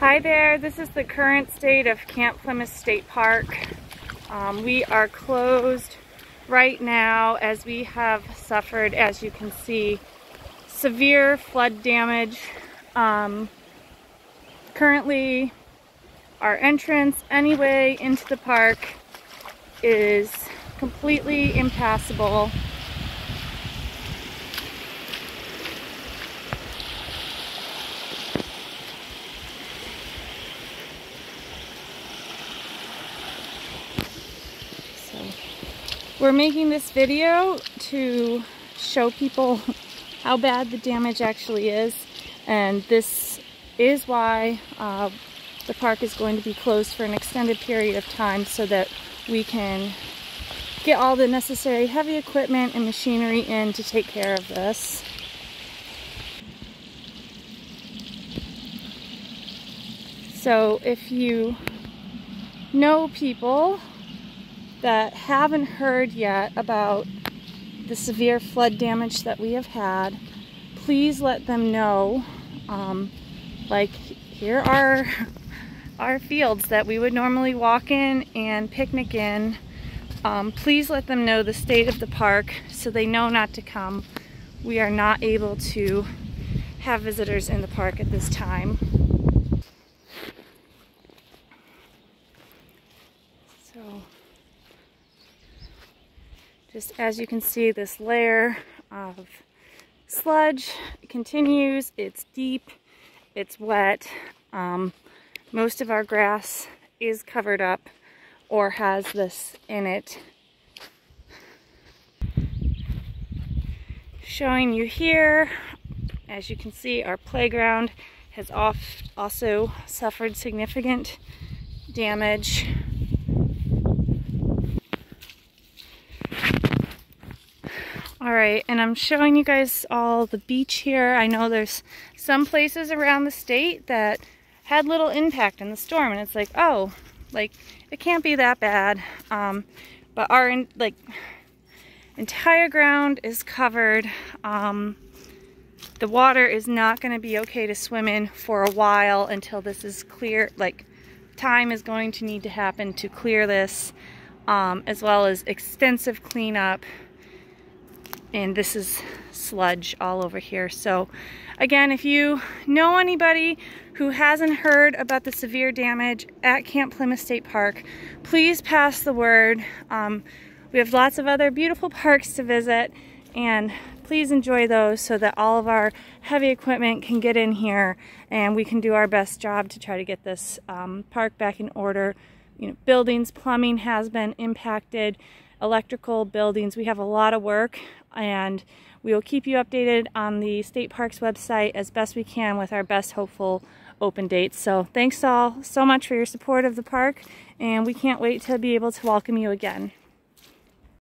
Hi there, this is the current state of Camp Plymouth State Park. Um, we are closed right now as we have suffered, as you can see, severe flood damage. Um, currently, our entrance anyway into the park is completely impassable. We're making this video to show people how bad the damage actually is and this is why uh, the park is going to be closed for an extended period of time so that we can get all the necessary heavy equipment and machinery in to take care of this. So if you know people that haven't heard yet about the severe flood damage that we have had, please let them know. Um, like, here are our fields that we would normally walk in and picnic in. Um, please let them know the state of the park so they know not to come. We are not able to have visitors in the park at this time. So just as you can see, this layer of sludge continues. It's deep, it's wet. Um, most of our grass is covered up or has this in it. Showing you here, as you can see, our playground has also suffered significant damage. All right, and I'm showing you guys all the beach here. I know there's some places around the state that had little impact in the storm, and it's like, oh, like, it can't be that bad. Um, but our, in, like, entire ground is covered. Um, the water is not going to be okay to swim in for a while until this is clear, like, time is going to need to happen to clear this, um, as well as extensive cleanup and this is sludge all over here. So again, if you know anybody who hasn't heard about the severe damage at Camp Plymouth State Park, please pass the word. Um, we have lots of other beautiful parks to visit and please enjoy those so that all of our heavy equipment can get in here and we can do our best job to try to get this um, park back in order. You know, buildings, plumbing has been impacted electrical buildings. We have a lot of work and we will keep you updated on the State Parks website as best we can with our best hopeful open dates. So thanks all so much for your support of the park and we can't wait to be able to welcome you again.